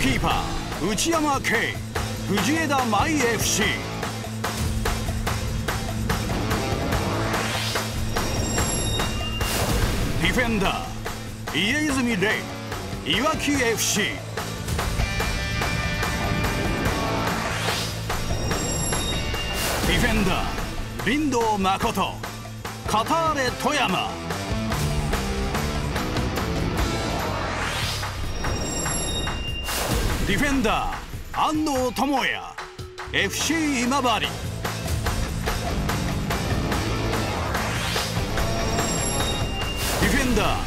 キーパー内山圭藤枝舞 FC ディフェンダー家泉礼いわき FC ディフェンダー林道誠カターレ富山。ディフェンダー安納智也 FC 今治。ディフェンダー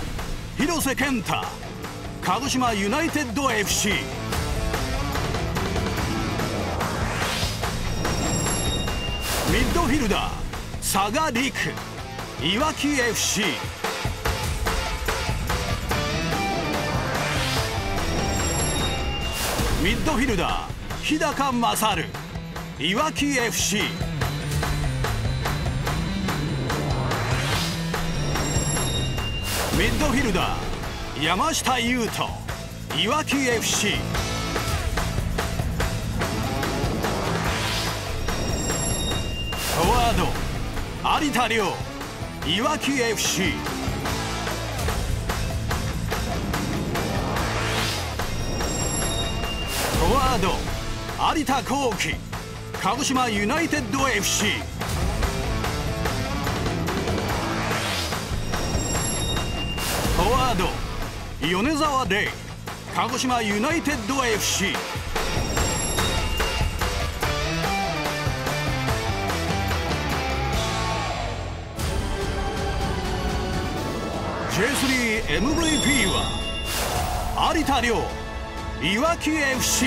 広瀬健太鹿児島ユナイテッド FC ミッドフィルダー佐賀陸いわき FC ミッドフィルダー日高勝。いわき FC ミッドフィルダー山下優斗。いわき FC フォワード有田亮いわき FC ォワード有田浩樹鹿児島ユナイテッド FC フォワード米沢レイ鹿児島ユナイテッド FC J3MVP は有田亮。いわき FC